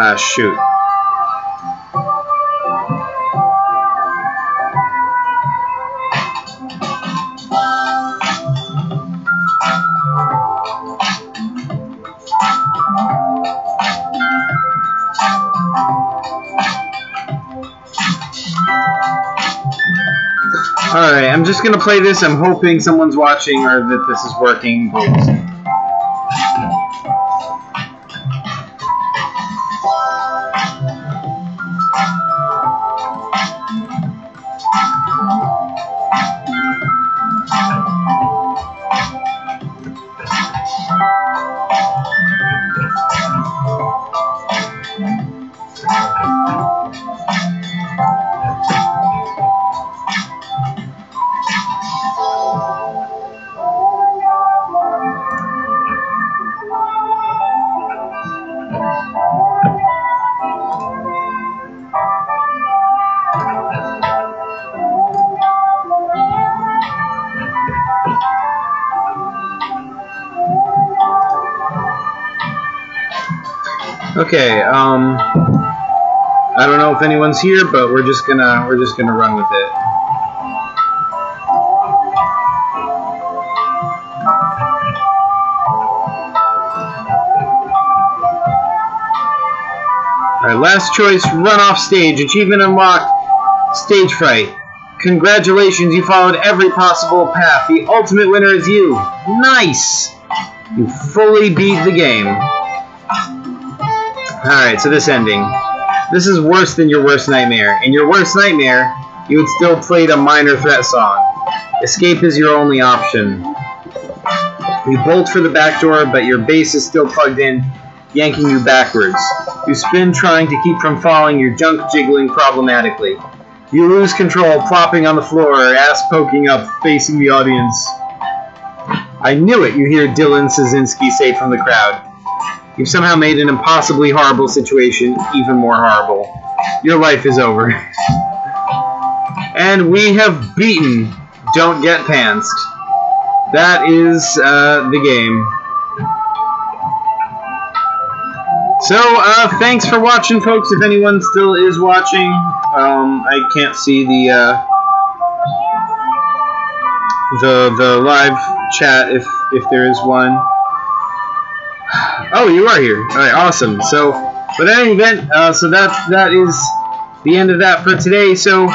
Ah, shoot. Alright, I'm just gonna play this. I'm hoping someone's watching or that this is working. Okay, um, I don't know if anyone's here, but we're just gonna we're just gonna run with it. Alright, last choice, run off stage. Achievement unlocked, stage fright. Congratulations, you followed every possible path. The ultimate winner is you. Nice! You fully beat the game. Alright, so this ending. This is worse than your worst nightmare. In your worst nightmare, you would still play the minor threat song. Escape is your only option. You bolt for the back door, but your bass is still plugged in, yanking you backwards. You spin trying to keep from falling, your junk jiggling problematically. You lose control, plopping on the floor, ass poking up, facing the audience. I knew it, you hear Dylan Szynski say from the crowd. You've somehow made an impossibly horrible situation even more horrible. Your life is over. and we have beaten Don't Get Pantsed. That is uh, the game. So, uh, thanks for watching, folks. If anyone still is watching, um, I can't see the uh, the the live chat if if there is one. Oh, you are here. All right, awesome. So, but any event, uh, so that that is the end of that for today. So,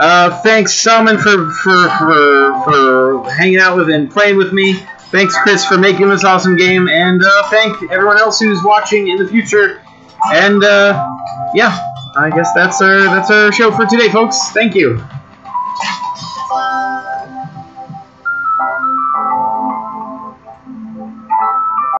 uh, thanks Salmon for for for for hanging out with and playing with me. Thanks, Chris, for making this awesome game, and uh, thank everyone else who's watching in the future. And uh, yeah, I guess that's our that's our show for today, folks. Thank you.